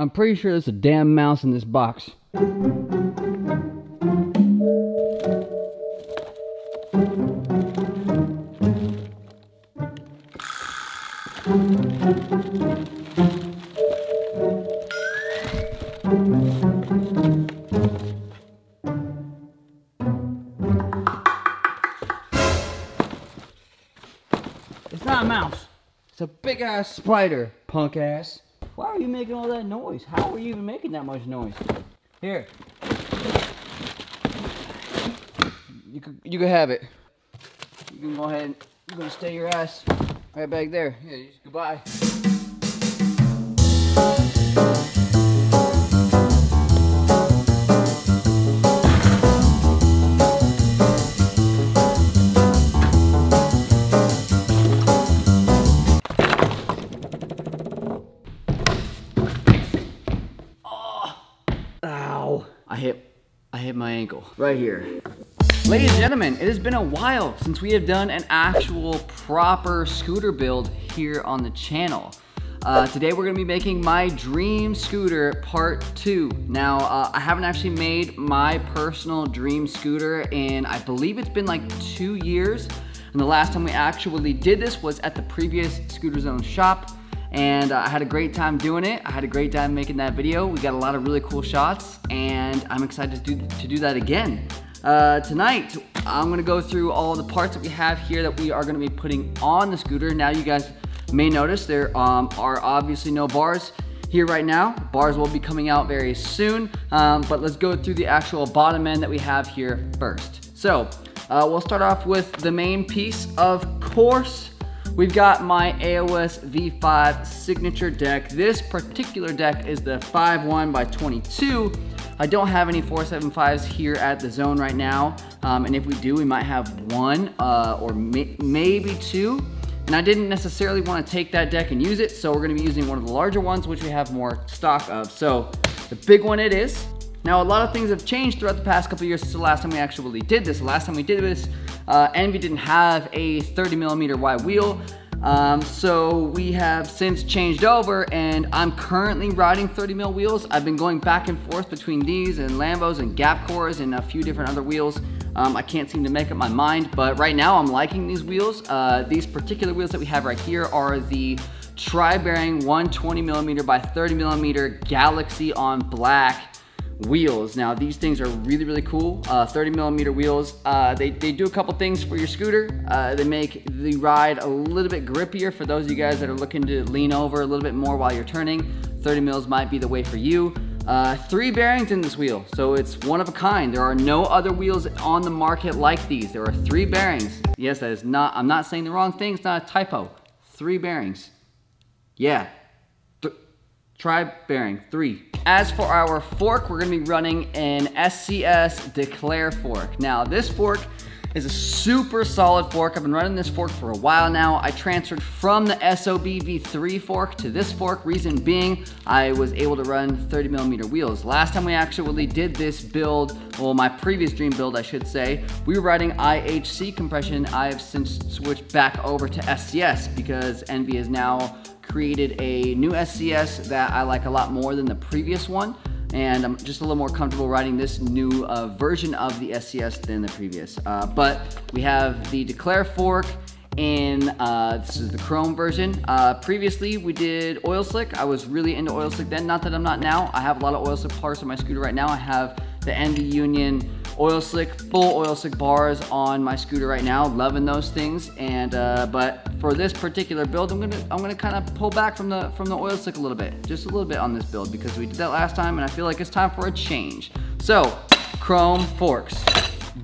I'm pretty sure there's a damn mouse in this box. It's not a mouse. It's a big ass spider, punk ass. Why are you making all that noise? How are you even making that much noise? Here. You can, you can have it. You can go ahead and you're gonna stay your ass right back there. Yeah, goodbye. Right here. Ladies and gentlemen, it has been a while since we have done an actual proper scooter build here on the channel. Uh, today we're gonna be making my dream scooter part two. Now, uh, I haven't actually made my personal dream scooter in, I believe it's been like two years. And the last time we actually did this was at the previous Scooter Zone shop and uh, I had a great time doing it. I had a great time making that video. We got a lot of really cool shots and I'm excited to do, to do that again. Uh, tonight, I'm gonna go through all the parts that we have here that we are gonna be putting on the scooter. Now you guys may notice there um, are obviously no bars here right now. Bars will be coming out very soon, um, but let's go through the actual bottom end that we have here first. So, uh, we'll start off with the main piece, of course, We've got my AOS V5 signature deck. This particular deck is the 5.1 by 22. I don't have any 475s here at the zone right now. Um, and if we do, we might have one uh, or may maybe two. And I didn't necessarily want to take that deck and use it, so we're gonna be using one of the larger ones, which we have more stock of. So the big one it is. Now, a lot of things have changed throughout the past couple years since the last time we actually did this. The last time we did this, uh, Envy didn't have a 30 millimeter wide wheel. Um, so we have since changed over and I'm currently riding 30 mil wheels. I've been going back and forth between these and Lambos and Gapcores and a few different other wheels. Um, I can't seem to make up my mind, but right now I'm liking these wheels. Uh, these particular wheels that we have right here are the tri-bearing 120 millimeter by 30 millimeter Galaxy on black wheels. Now these things are really, really cool. Uh, 30 millimeter wheels. Uh, they, they do a couple things for your scooter. Uh, they make the ride a little bit grippier for those of you guys that are looking to lean over a little bit more while you're turning. 30 mils might be the way for you. Uh, three bearings in this wheel, so it's one of a kind. There are no other wheels on the market like these. There are three bearings. Yes, that is not, I'm not saying the wrong thing, it's not a typo. Three bearings. Yeah, Tri bearing, three. As for our fork, we're gonna be running an SCS Declare fork. Now this fork is a super solid fork. I've been running this fork for a while now. I transferred from the SOB V3 fork to this fork. Reason being, I was able to run 30 millimeter wheels. Last time we actually did this build, well, my previous dream build, I should say, we were riding IHC compression. I have since switched back over to SCS because Envy is now created a new SCS that I like a lot more than the previous one and I'm just a little more comfortable riding this new uh, version of the SCS than the previous. Uh, but we have the Declare fork in, uh, this is the chrome version. Uh, previously we did oil slick. I was really into oil slick then, not that I'm not now. I have a lot of oil slick parts on my scooter right now. I have the Envy Union oil slick, full oil slick bars on my scooter right now. Loving those things. And uh, but for this particular build, I'm gonna I'm gonna kind of pull back from the from the oil slick a little bit, just a little bit on this build because we did that last time, and I feel like it's time for a change. So, chrome forks.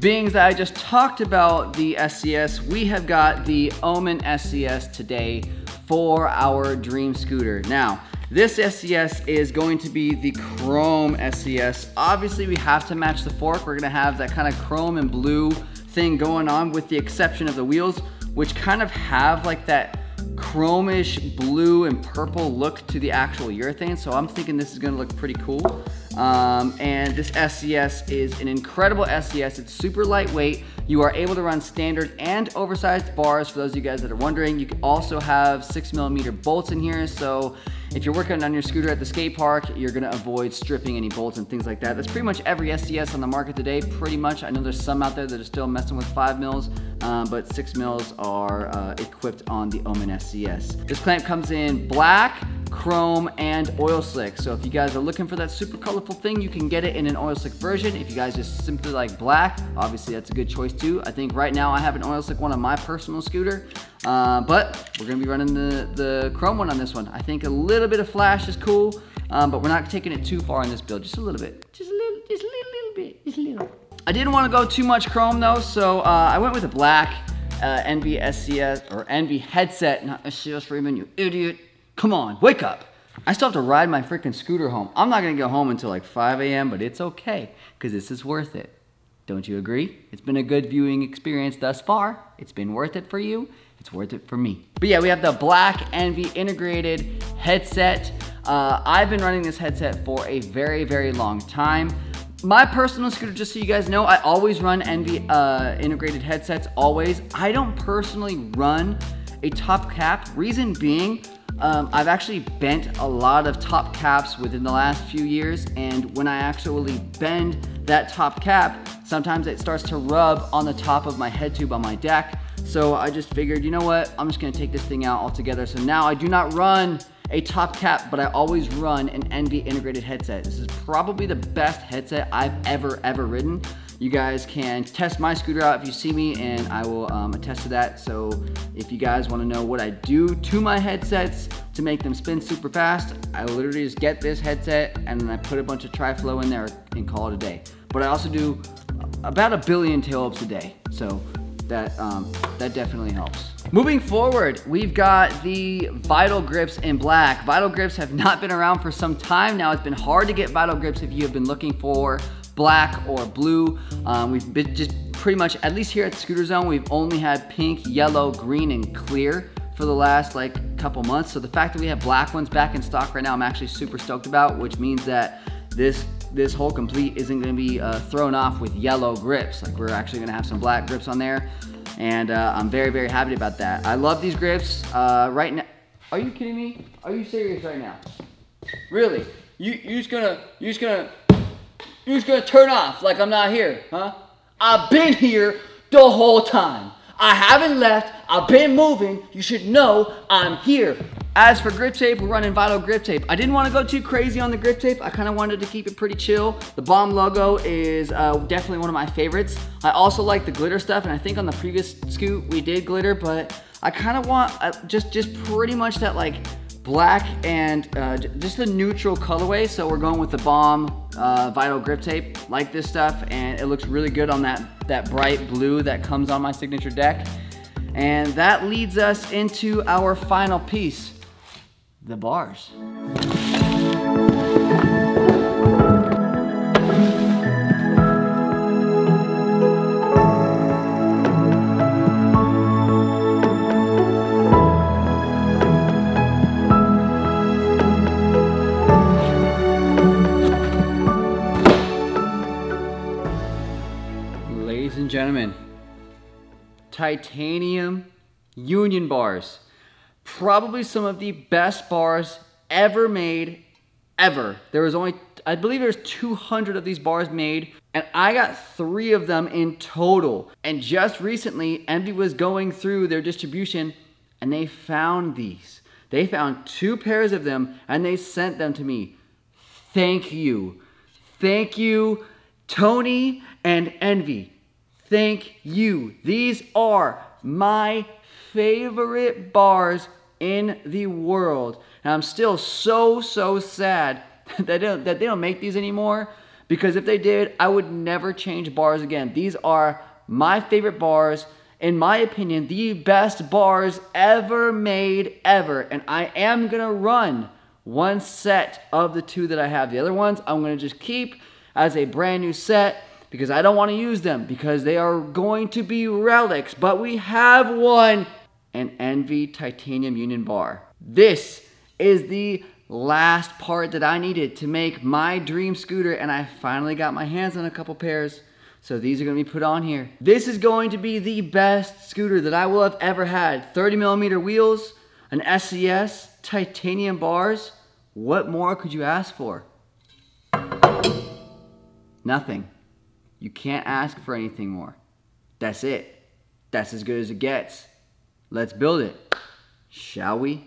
Being that I just talked about the SCS, we have got the Omen SCS today for our dream scooter. Now, this SCS is going to be the chrome SCS. Obviously we have to match the fork. We're gonna have that kind of chrome and blue thing going on with the exception of the wheels, which kind of have like that chromish blue and purple look to the actual urethane. So I'm thinking this is gonna look pretty cool. Um, and this SCS is an incredible SCS. It's super lightweight. You are able to run standard and oversized bars for those of you guys that are wondering. You can also have six millimeter bolts in here. So If you're working on your scooter at the skate park, you're gonna avoid stripping any bolts and things like that. That's pretty much every SCS on the market today, pretty much. I know there's some out there that are still messing with five mils, um, but six mils are uh, equipped on the Omen SCS. This clamp comes in black, chrome, and oil slick. So if you guys are looking for that super colorful thing, you can get it in an oil slick version. If you guys just simply like black, obviously that's a good choice too. I think right now I have an oil slick one on my personal scooter, uh, but we're gonna be running the, the chrome one on this one. I think a little bit of flash is cool, um, but we're not taking it too far in this build, just a little bit. Just a little, just a little, little bit, just a little. I didn't wanna go too much chrome though, so uh, I went with a black uh, Envy SCS or Envy headset, not a SCS Freeman, you idiot. Come on, wake up. I still have to ride my freaking scooter home. I'm not gonna go home until like 5 a.m., but it's okay, because this is worth it. Don't you agree? It's been a good viewing experience thus far. It's been worth it for you. It's worth it for me. But yeah, we have the Black Envy integrated headset. Uh, I've been running this headset for a very, very long time. My personal scooter, just so you guys know, I always run Envy uh, integrated headsets, always. I don't personally run a top cap, reason being, um, I've actually bent a lot of top caps within the last few years and when I actually bend that top cap, sometimes it starts to rub on the top of my head tube on my deck. So I just figured, you know what, I'm just gonna take this thing out altogether. So now I do not run a top cap, but I always run an Envy integrated headset. This is probably the best headset I've ever, ever ridden. You guys can test my scooter out if you see me and I will um, attest to that. So if you guys wanna know what I do to my headsets to make them spin super fast, I literally just get this headset and then I put a bunch of tri-flow in there and call it a day. But I also do about a billion tail ups a day. So that, um, that definitely helps. Moving forward, we've got the Vital Grips in black. Vital Grips have not been around for some time now. It's been hard to get Vital Grips if you have been looking for black or blue. Um, we've been just pretty much, at least here at Scooter Zone, we've only had pink, yellow, green, and clear for the last like couple months. So the fact that we have black ones back in stock right now, I'm actually super stoked about, which means that this this whole complete isn't gonna be uh, thrown off with yellow grips. Like we're actually gonna have some black grips on there. And uh, I'm very, very happy about that. I love these grips. Uh, right now, are you kidding me? Are you serious right now? Really? You, you just gonna, you're just gonna you're just gonna turn off like I'm not here, huh? I've been here the whole time. I haven't left, I've been moving. You should know I'm here. As for grip tape, we're running Vital grip tape. I didn't want to go too crazy on the grip tape. I kind of wanted to keep it pretty chill. The Bomb logo is uh, definitely one of my favorites. I also like the glitter stuff, and I think on the previous scoot we did glitter, but I kind of want uh, just, just pretty much that like black and uh, just a neutral colorway. So we're going with the Bomb uh, Vital Grip Tape, like this stuff, and it looks really good on that, that bright blue that comes on my signature deck. And that leads us into our final piece, the bars. Gentlemen, titanium union bars. Probably some of the best bars ever made, ever. There was only, I believe there's 200 of these bars made, and I got three of them in total. And just recently, Envy was going through their distribution, and they found these. They found two pairs of them, and they sent them to me. Thank you. Thank you, Tony and Envy. Thank you. These are my favorite bars in the world. And I'm still so, so sad that they don't, that they don't make these anymore because if they did, I would never change bars again. These are my favorite bars. In my opinion, the best bars ever made, ever. And I am gonna run one set of the two that I have. The other ones I'm gonna just keep as a brand new set because I don't want to use them because they are going to be relics. But we have one, an Envy Titanium Union Bar. This is the last part that I needed to make my dream scooter and I finally got my hands on a couple pairs. So these are gonna be put on here. This is going to be the best scooter that I will have ever had. 30 millimeter wheels, an SCS, titanium bars. What more could you ask for? Nothing. You can't ask for anything more. That's it. That's as good as it gets. Let's build it. Shall we?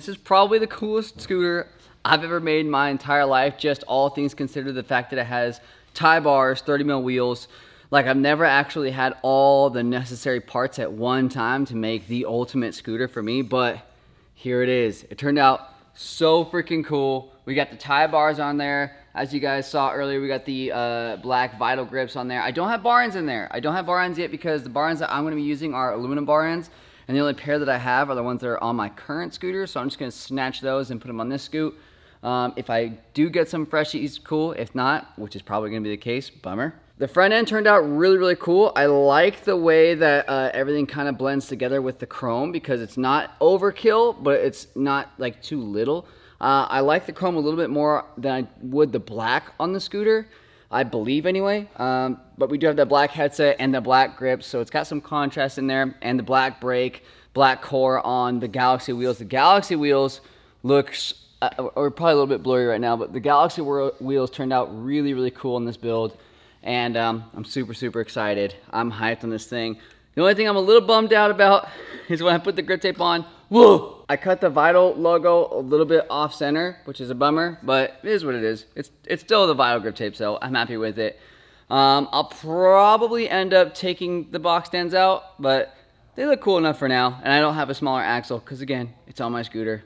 This is probably the coolest scooter I've ever made in my entire life. Just all things considered, the fact that it has tie bars, 30 mil wheels. Like I've never actually had all the necessary parts at one time to make the ultimate scooter for me, but here it is. It turned out so freaking cool. We got the tie bars on there. As you guys saw earlier, we got the uh, black vital grips on there. I don't have bar ends in there. I don't have bar ends yet because the bar ends that I'm gonna be using are aluminum bar ends. And the only pair that I have are the ones that are on my current scooter. So I'm just gonna snatch those and put them on this scoot. Um, if I do get some freshies, cool. If not, which is probably gonna be the case, bummer. The front end turned out really, really cool. I like the way that uh, everything kind of blends together with the chrome because it's not overkill, but it's not like too little. Uh, I like the chrome a little bit more than I would the black on the scooter. I believe anyway. Um, but we do have the black headset and the black grips, so it's got some contrast in there, and the black brake, black core on the Galaxy wheels. The Galaxy wheels looks, uh, or probably a little bit blurry right now, but the Galaxy wheels turned out really, really cool in this build, and um, I'm super, super excited. I'm hyped on this thing. The only thing I'm a little bummed out about is when I put the grip tape on, whoa! I cut the Vital logo a little bit off center, which is a bummer, but it is what it is. It's, it's still the Vital grip tape, so I'm happy with it. Um, I'll probably end up taking the box stands out, but they look cool enough for now, and I don't have a smaller axle, because again, it's on my scooter.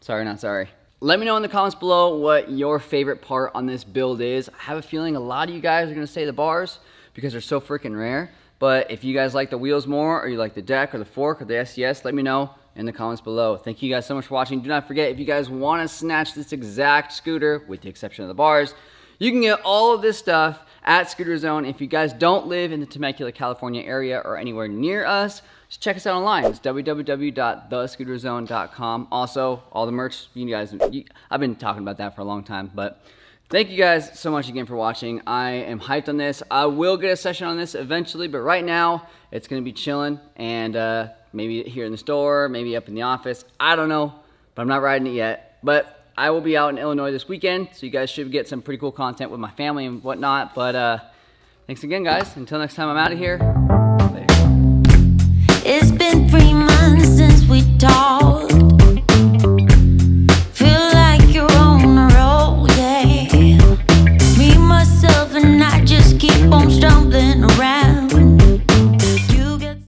Sorry, not sorry. Let me know in the comments below what your favorite part on this build is. I have a feeling a lot of you guys are gonna say the bars because they're so freaking rare. But if you guys like the wheels more, or you like the deck, or the fork, or the SCS, let me know in the comments below. Thank you guys so much for watching. Do not forget, if you guys want to snatch this exact scooter, with the exception of the bars, you can get all of this stuff at Scooter Zone. If you guys don't live in the Temecula, California area or anywhere near us, just check us out online. It's www.thescooterzone.com. Also, all the merch, you guys, I've been talking about that for a long time, but Thank you guys so much again for watching. I am hyped on this. I will get a session on this eventually, but right now it's gonna be chilling and uh, maybe here in the store, maybe up in the office. I don't know, but I'm not riding it yet. But I will be out in Illinois this weekend, so you guys should get some pretty cool content with my family and whatnot. But uh, thanks again, guys. Until next time, I'm out of here. Later. It's been three months since we talked.